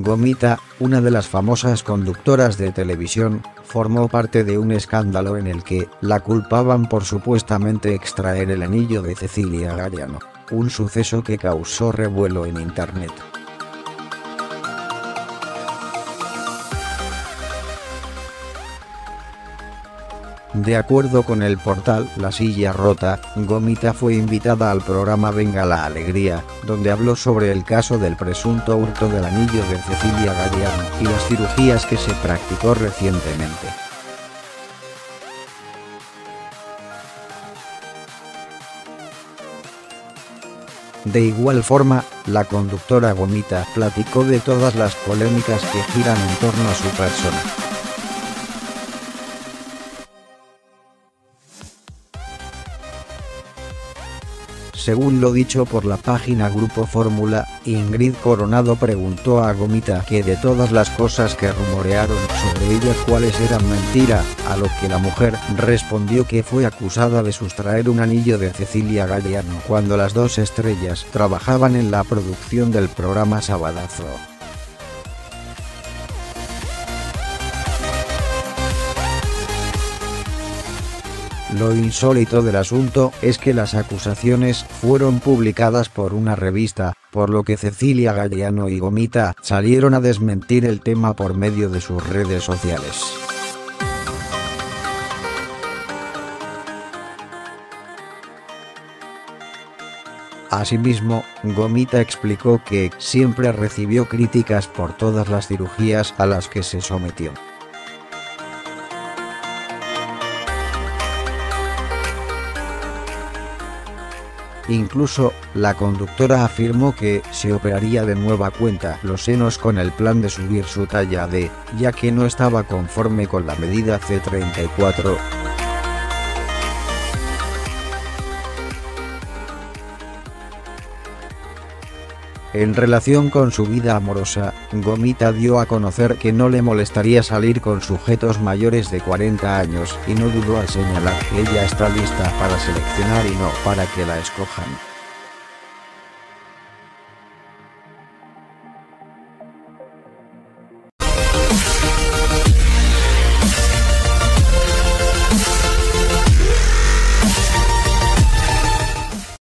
Gomita, una de las famosas conductoras de televisión, formó parte de un escándalo en el que la culpaban por supuestamente extraer el anillo de Cecilia Gariano, un suceso que causó revuelo en internet. De acuerdo con el portal La Silla Rota, Gomita fue invitada al programa Venga la Alegría, donde habló sobre el caso del presunto hurto del anillo de Cecilia Galeano y las cirugías que se practicó recientemente. De igual forma, la conductora Gomita platicó de todas las polémicas que giran en torno a su persona. Según lo dicho por la página Grupo Fórmula, Ingrid Coronado preguntó a Gomita que de todas las cosas que rumorearon sobre ella cuáles eran mentira, a lo que la mujer respondió que fue acusada de sustraer un anillo de Cecilia Galeano cuando las dos estrellas trabajaban en la producción del programa Sabadazo. Lo insólito del asunto es que las acusaciones fueron publicadas por una revista, por lo que Cecilia Galliano y Gomita salieron a desmentir el tema por medio de sus redes sociales. Asimismo, Gomita explicó que siempre recibió críticas por todas las cirugías a las que se sometió. Incluso, la conductora afirmó que se operaría de nueva cuenta los senos con el plan de subir su talla D, ya que no estaba conforme con la medida C34. En relación con su vida amorosa, Gomita dio a conocer que no le molestaría salir con sujetos mayores de 40 años y no dudó al señalar que ella está lista para seleccionar y no para que la escojan.